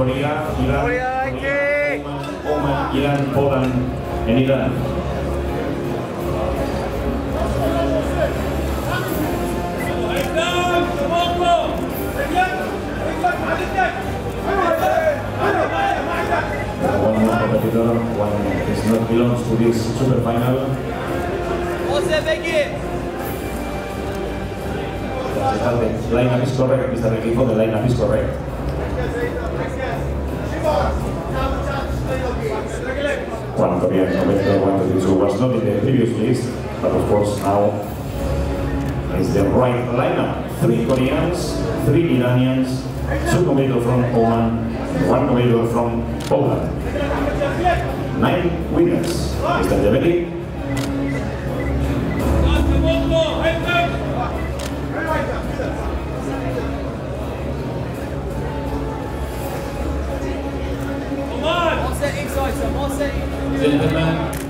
Korea, Iran, Korea, Oman, Iran, Poland, and Iran. One more competitor, one is not belongs to this super final. Jose Begin! is correct, Mr. Equipo, the lineup is correct. Juan Korean November 132 was not in the previous list, but of course now is the right lineup. Three Koreans, three Iranians, two competitors from Oman, one competitor from Poland. Nine winners. Mr. Debeli, gentlemen,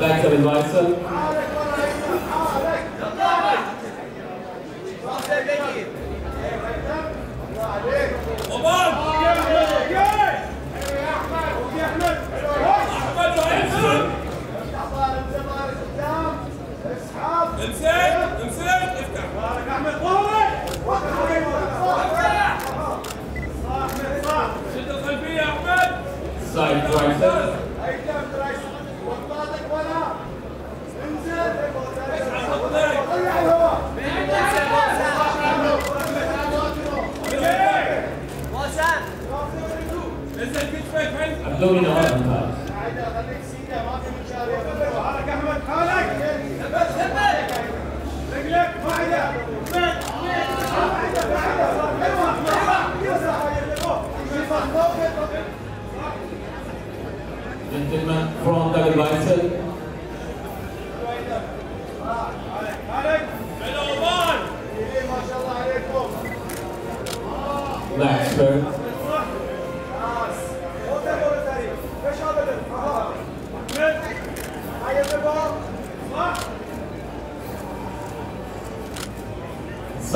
Back to the right side. Vamos! نزل كتفك ابدومين ورا عايز اخليك سيكه ما في مشاريع حالك احمد حالك ثبت ثبت رجلك واحده ثبت واحده واحده Gentleman from the advisor. Blacksburg.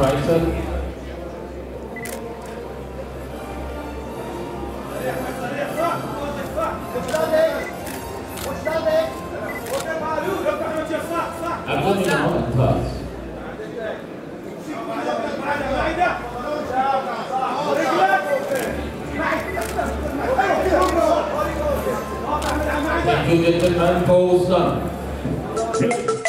right, sir? Thank you, gentlemen. Paul Sun.